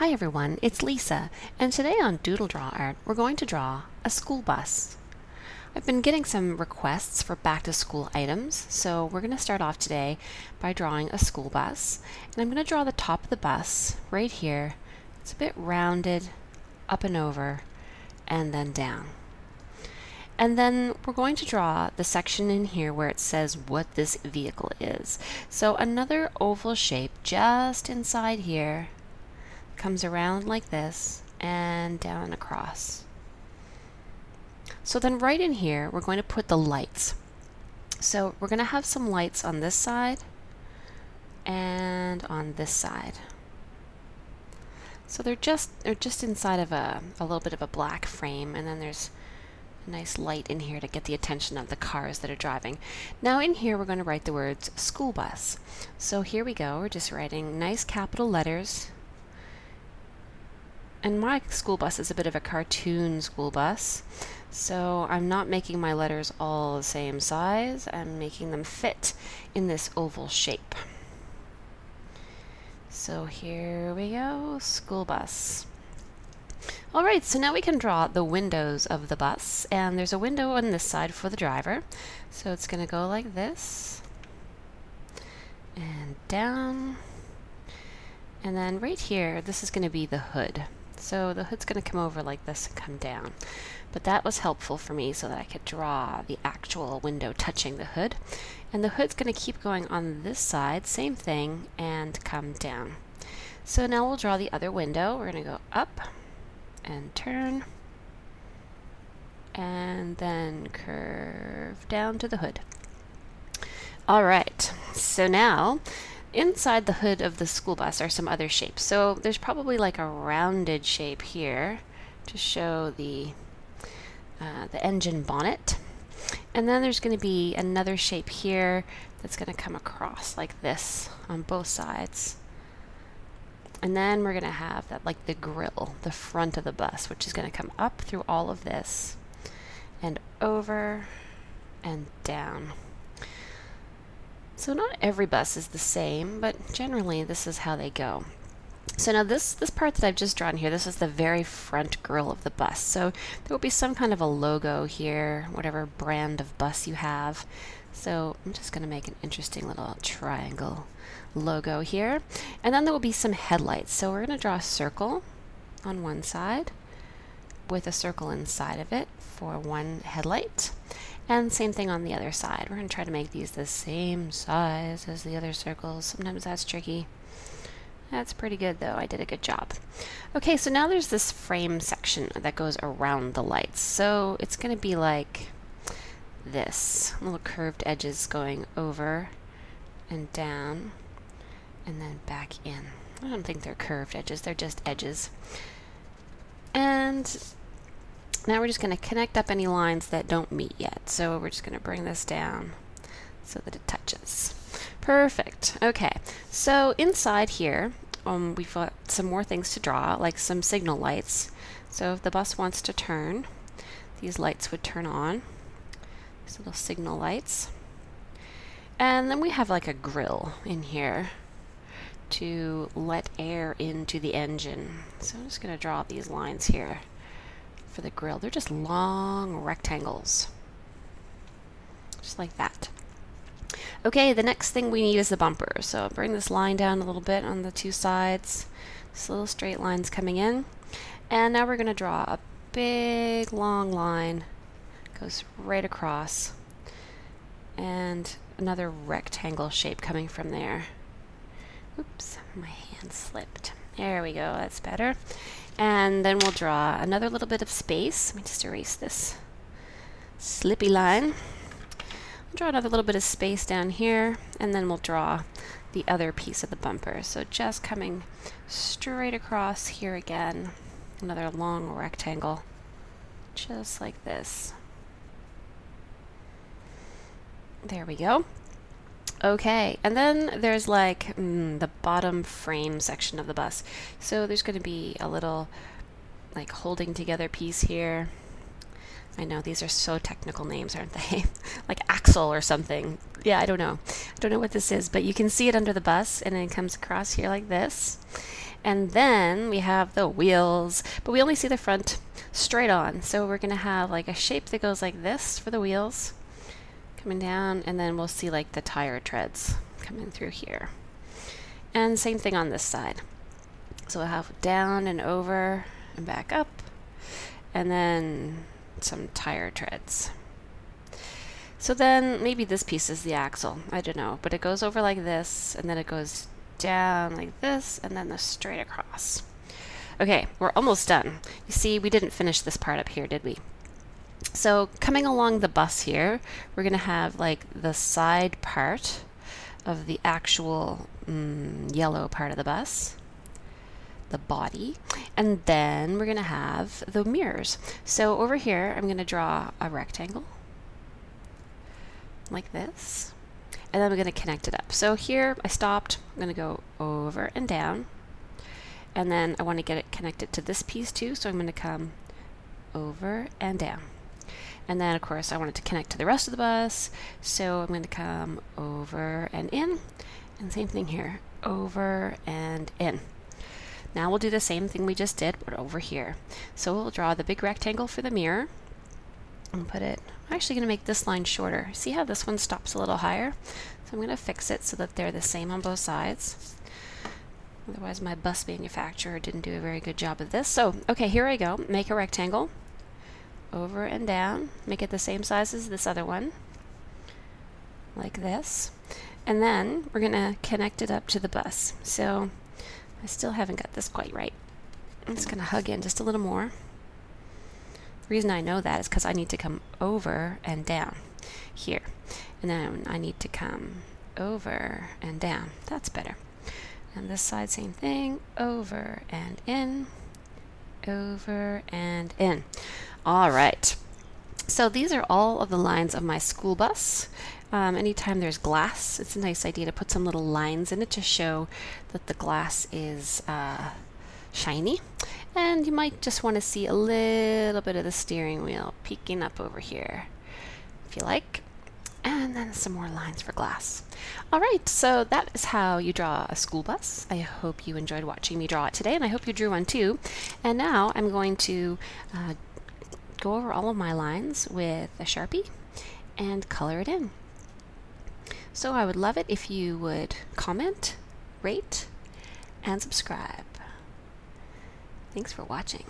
Hi everyone, it's Lisa, and today on Doodle Draw Art we're going to draw a school bus. I've been getting some requests for back to school items, so we're going to start off today by drawing a school bus. And I'm going to draw the top of the bus right here. It's a bit rounded, up and over, and then down. And then we're going to draw the section in here where it says what this vehicle is. So another oval shape just inside here comes around like this and down across. So then right in here, we're going to put the lights. So we're going to have some lights on this side and on this side. So they're just they're just inside of a, a little bit of a black frame and then there's a nice light in here to get the attention of the cars that are driving. Now in here we're going to write the words school bus. So here we go. We're just writing nice capital letters. And my school bus is a bit of a cartoon school bus. So I'm not making my letters all the same size. I'm making them fit in this oval shape. So here we go, school bus. All right, so now we can draw the windows of the bus, and there's a window on this side for the driver. So it's going to go like this, and down, and then right here, this is going to be the hood. So the hood's going to come over like this and come down. But that was helpful for me so that I could draw the actual window touching the hood. And the hood's going to keep going on this side, same thing, and come down. So now we'll draw the other window. We're going to go up and turn and then curve down to the hood. All right, so now inside the hood of the school bus are some other shapes. So there's probably like a rounded shape here to show the uh, the engine bonnet. And then there's going to be another shape here that's going to come across like this on both sides. And then we're going to have that like the grill, the front of the bus, which is going to come up through all of this and over and down. So not every bus is the same, but generally this is how they go. So now this, this part that I've just drawn here, this is the very front grill of the bus. So there will be some kind of a logo here, whatever brand of bus you have. So I'm just going to make an interesting little triangle logo here. And then there will be some headlights. So we're going to draw a circle on one side with a circle inside of it for one headlight. And same thing on the other side. We're going to try to make these the same size as the other circles. Sometimes that's tricky. That's pretty good though. I did a good job. Okay, so now there's this frame section that goes around the lights. So it's going to be like this. Little curved edges going over and down and then back in. I don't think they're curved edges, they're just edges. And now we're just going to connect up any lines that don't meet yet. So we're just going to bring this down so that it touches. Perfect. Okay, so inside here, um, we've got some more things to draw, like some signal lights. So if the bus wants to turn, these lights would turn on. These little signal lights. And then we have like a grill in here to let air into the engine. So I'm just going to draw these lines here for the grill. They're just long rectangles. Just like that. Okay, the next thing we need is the bumper. So bring this line down a little bit on the two sides. This little straight lines coming in. And now we're going to draw a big long line. Goes right across. And another rectangle shape coming from there. Oops, my hand slipped. There we go, that's better. And then we'll draw another little bit of space. Let me just erase this slippy line. I'll draw another little bit of space down here, and then we'll draw the other piece of the bumper. So just coming straight across here again, another long rectangle, just like this. There we go. Okay, and then there's like mm, the bottom frame section of the bus. So there's going to be a little like holding together piece here. I know these are so technical names, aren't they? like axle or something. Yeah, I don't know. I don't know what this is, but you can see it under the bus and it comes across here like this. And then we have the wheels, but we only see the front straight on. So we're going to have like a shape that goes like this for the wheels coming down, and then we'll see like the tire treads coming through here. And same thing on this side. So we'll have down and over and back up, and then some tire treads. So then maybe this piece is the axle. I don't know. But it goes over like this, and then it goes down like this, and then the straight across. Okay, we're almost done. You see, we didn't finish this part up here, did we? So coming along the bus here, we're going to have like the side part of the actual mm, yellow part of the bus, the body, and then we're going to have the mirrors. So over here, I'm going to draw a rectangle like this. And then I'm going to connect it up. So here I stopped. I'm going to go over and down. And then I want to get it connected to this piece too. So I'm going to come over and down. And then of course I want it to connect to the rest of the bus. So I'm going to come over and in. And same thing here, over and in. Now we'll do the same thing we just did, but over here. So we'll draw the big rectangle for the mirror and put it, I'm actually going to make this line shorter. See how this one stops a little higher? So I'm going to fix it so that they're the same on both sides. Otherwise my bus manufacturer didn't do a very good job of this. So, okay, here I go. Make a rectangle. Over and down. Make it the same size as this other one. Like this. And then we're going to connect it up to the bus. So I still haven't got this quite right. I'm just going to hug in just a little more. The reason I know that is because I need to come over and down here. And then I need to come over and down. That's better. And this side, same thing. Over and in. Over and in. All right. So these are all of the lines of my school bus. Um, anytime there's glass, it's a nice idea to put some little lines in it to show that the glass is uh, shiny. And you might just want to see a little bit of the steering wheel peeking up over here, if you like. And then some more lines for glass. All right, so that is how you draw a school bus. I hope you enjoyed watching me draw it today, and I hope you drew one too. And now I'm going to uh, go over all of my lines with a Sharpie and color it in. So I would love it if you would comment, rate, and subscribe. Thanks for watching.